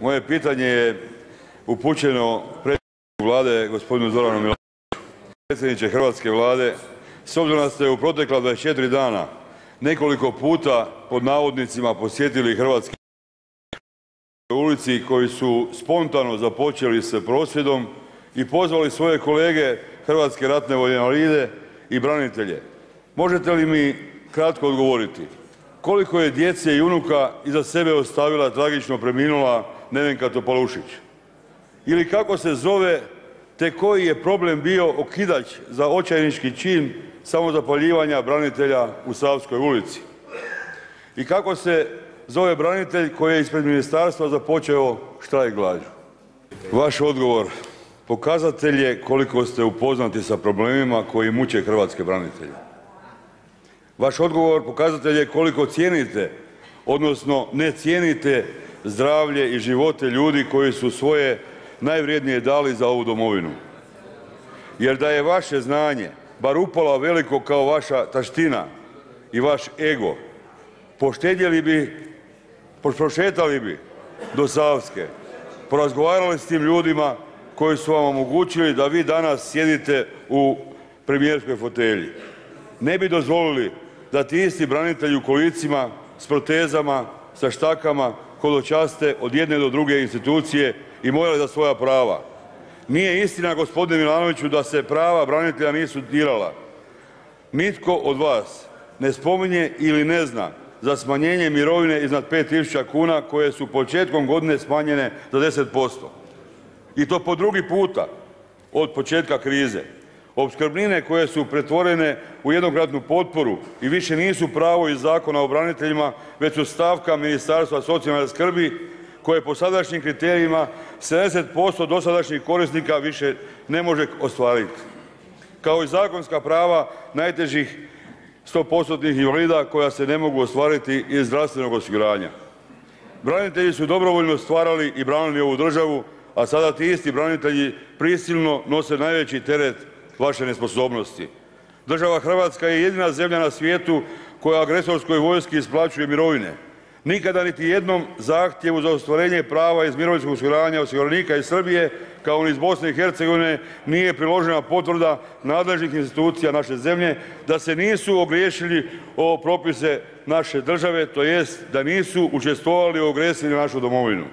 Moje pitanje je upućeno predsjedniku Vlade gospodinu Zoranu Milanoviću. Predsjedniče hrvatske Vlade, s obzirom da ste u protekla 24 dana nekoliko puta pod navodnicima posjetili hrvatski ulici koji su spontano započeli sa prosvjedom i pozvali svoje kolege hrvatske ratne vojne invalide i branitelje, možete li mi kratko odgovoriti koliko je djece i unuka iza sebe ostavila tragično preminula Nevenka Topalušić ili kako se zove te koji je problem bio okidač za očajnički čin samozapaljivanja branitelja u Savskoj ulici i kako se zove branitelj koji je ispred ministarstva započeo štrajk glađu? Vaš odgovor pokazatelj je koliko ste upoznati sa problemima koji muče hrvatske branitelje. Vaš odgovor pokazatelj je koliko cijenite odnosno ne cijenite zdravlje i živote ljudi koji su svoje najvrjednije dali za ovu domovinu jer da je vaše znanje bar upola veliko kao vaša taština i vaš ego, poštedjeli bi, prošetali bi do Savske, porazgovarali s tim ljudima koji su vam omogućili da vi danas sjedite u premijerskoj fotelji. Ne bi dozvolili da ti isti branitelji u kolicima s protezama, sa štakama hodočaste od jedne do druge institucije i mole za svoja prava. Nije istina gospodine Milanoviću da se prava branitelja nisu dirala. Nitko od vas ne spominje ili ne zna za smanjenje mirovine iznad 5.000 kuna koje su početkom godine smanjene za 10% i to po drugi puta od početka krize. Opskrbnine koje su pretvorene u jednokratnu potporu i više nisu pravo iz Zakona o braniteljima već su stavka Ministarstva socijalne skrbi koje po sadašnjim kriterijima 70% dosadašnjih korisnika više ne može ostvariti kao i zakonska prava najtežih 100%-tnih invalida koja se ne mogu ostvariti iz zdravstvenog osiguranja. Branitelji su dobrovoljno stvarali i branili ovu državu, a sada ti isti branitelji prisilno nose najveći teret vaše nesposobnosti. Država Hrvatska je jedina zemlja na svijetu koja agresorskoj vojski isplaćuje mirovine. Nikada niti jednom zahtjevu za ostvarenje prava iz mirovinskog osiguranja osiguranika iz Srbije kao ni iz Bosne i Hercegovine nije priložena potvrda nadležnih institucija naše zemlje da se nisu ogriješili o propise naše države tj. da nisu učestvovali u agresiji na našu domovinu.